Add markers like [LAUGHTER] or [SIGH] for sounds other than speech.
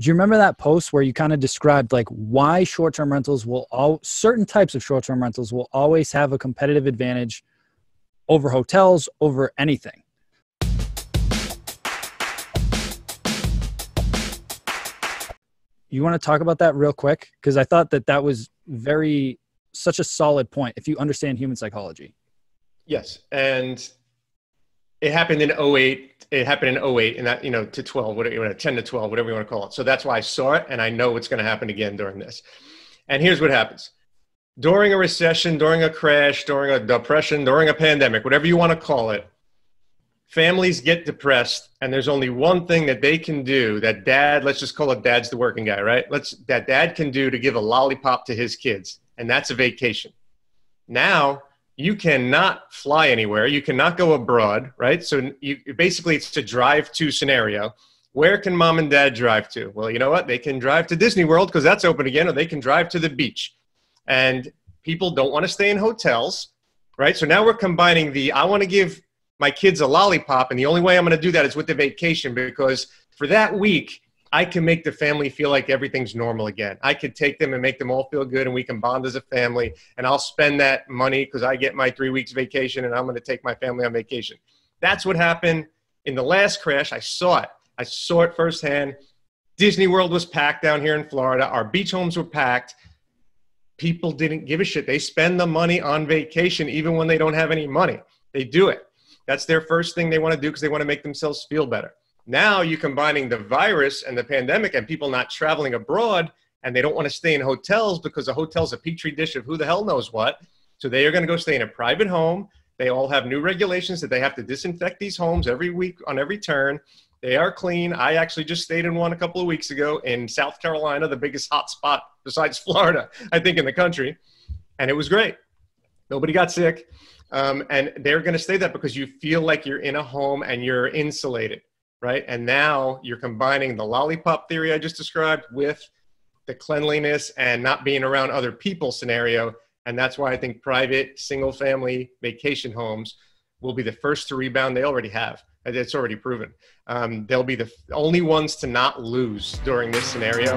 Do you remember that post where you kind of described like why short-term rentals will all certain types of short-term rentals will always have a competitive advantage over hotels, over anything? You want to talk about that real quick because I thought that that was very such a solid point if you understand human psychology. Yes, and it happened in 08 it happened in 08 and that you know to 12 whatever 10 to 12 whatever you want to call it. So that's why i saw it and i know what's going to happen again during this. And here's what happens. During a recession during a crash during a depression during a pandemic whatever you want to call it families get depressed and there's only one thing that they can do that dad let's just call it dad's the working guy right? Let's that dad can do to give a lollipop to his kids and that's a vacation. Now you cannot fly anywhere. You cannot go abroad, right? So you basically it's a drive to scenario. Where can mom and dad drive to? Well, you know what? They can drive to Disney World because that's open again, or they can drive to the beach. And people don't want to stay in hotels, right? So now we're combining the I want to give my kids a lollipop, and the only way I'm going to do that is with the vacation because for that week, I can make the family feel like everything's normal again. I could take them and make them all feel good and we can bond as a family and I'll spend that money because I get my three weeks vacation and I'm going to take my family on vacation. That's what happened in the last crash. I saw it. I saw it firsthand. Disney World was packed down here in Florida. Our beach homes were packed. People didn't give a shit. They spend the money on vacation even when they don't have any money. They do it. That's their first thing they want to do because they want to make themselves feel better. Now you're combining the virus and the pandemic and people not traveling abroad and they don't want to stay in hotels because a hotel's a petri dish of who the hell knows what. So they are going to go stay in a private home. They all have new regulations that they have to disinfect these homes every week on every turn. They are clean. I actually just stayed in one a couple of weeks ago in South Carolina, the biggest hot spot besides [LAUGHS] Florida, I think, in the country. And it was great. Nobody got sick. Um, and they're going to stay that because you feel like you're in a home and you're insulated right? And now you're combining the lollipop theory I just described with the cleanliness and not being around other people scenario. And that's why I think private single family vacation homes will be the first to rebound. They already have. It's already proven. Um, they'll be the only ones to not lose during this scenario.